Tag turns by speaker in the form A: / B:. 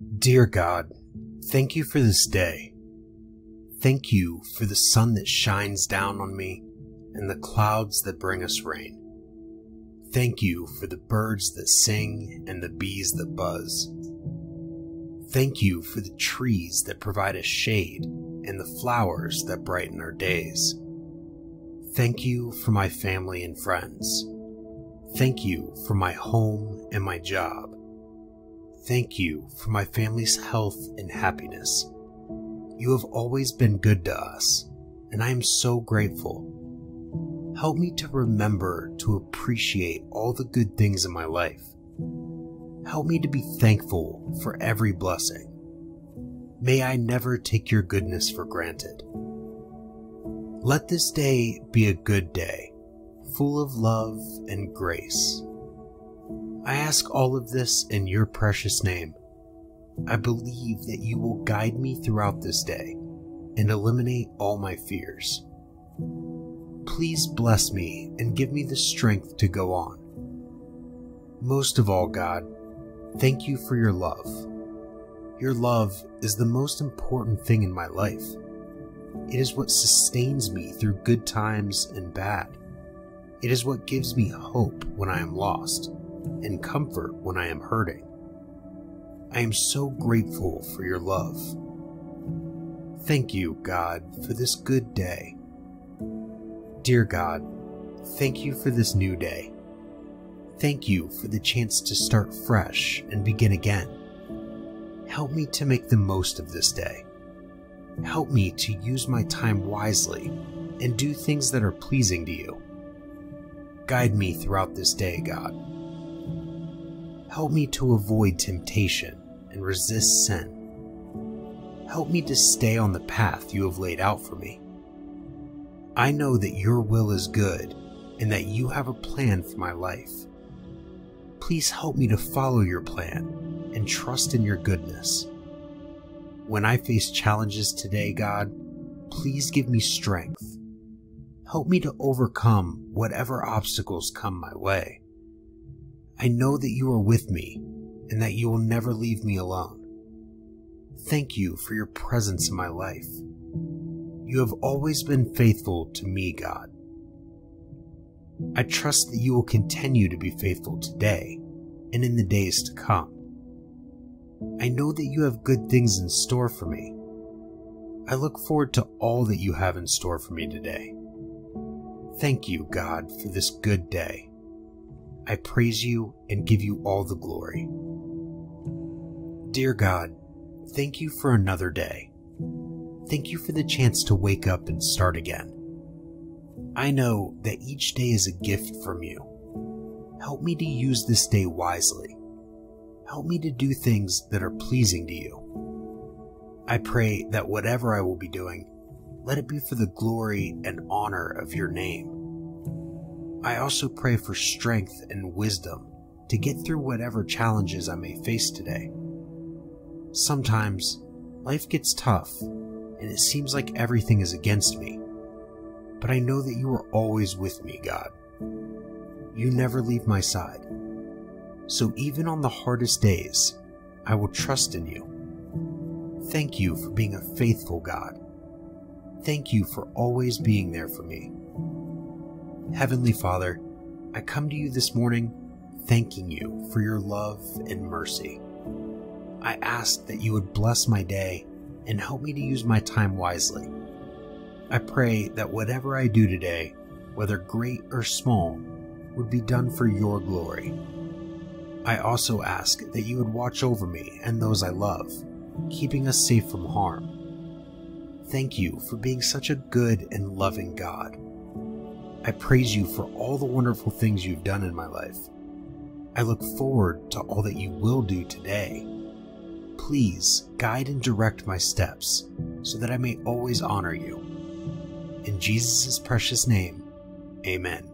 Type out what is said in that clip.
A: Dear God, thank you for this day. Thank you for the sun that shines down on me and the clouds that bring us rain. Thank you for the birds that sing and the bees that buzz. Thank you for the trees that provide us shade and the flowers that brighten our days. Thank you for my family and friends. Thank you for my home and my job. Thank you for my family's health and happiness. You have always been good to us, and I am so grateful. Help me to remember to appreciate all the good things in my life. Help me to be thankful for every blessing. May I never take your goodness for granted. Let this day be a good day, full of love and grace. I ask all of this in your precious name. I believe that you will guide me throughout this day and eliminate all my fears. Please bless me and give me the strength to go on. Most of all, God, thank you for your love. Your love is the most important thing in my life. It is what sustains me through good times and bad. It is what gives me hope when I am lost and comfort when I am hurting. I am so grateful for your love. Thank you, God, for this good day. Dear God, thank you for this new day. Thank you for the chance to start fresh and begin again. Help me to make the most of this day. Help me to use my time wisely and do things that are pleasing to you. Guide me throughout this day, God. Help me to avoid temptation and resist sin. Help me to stay on the path you have laid out for me. I know that your will is good and that you have a plan for my life. Please help me to follow your plan and trust in your goodness. When I face challenges today, God, please give me strength. Help me to overcome whatever obstacles come my way. I know that you are with me and that you will never leave me alone. Thank you for your presence in my life. You have always been faithful to me, God. I trust that you will continue to be faithful today and in the days to come. I know that you have good things in store for me. I look forward to all that you have in store for me today. Thank you, God, for this good day. I praise you and give you all the glory. Dear God, thank you for another day. Thank you for the chance to wake up and start again. I know that each day is a gift from you. Help me to use this day wisely. Help me to do things that are pleasing to you. I pray that whatever I will be doing, let it be for the glory and honor of your name. I also pray for strength and wisdom to get through whatever challenges I may face today. Sometimes life gets tough and it seems like everything is against me, but I know that you are always with me, God. You never leave my side. So even on the hardest days, I will trust in you. Thank you for being a faithful God. Thank you for always being there for me. Heavenly Father, I come to you this morning thanking you for your love and mercy. I ask that you would bless my day and help me to use my time wisely. I pray that whatever I do today, whether great or small, would be done for your glory. I also ask that you would watch over me and those I love, keeping us safe from harm. Thank you for being such a good and loving God. I praise you for all the wonderful things you've done in my life. I look forward to all that you will do today. Please guide and direct my steps so that I may always honor you. In Jesus' precious name, amen.